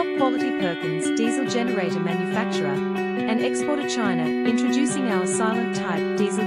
top quality Perkins diesel generator manufacturer and exporter China, introducing our silent type diesel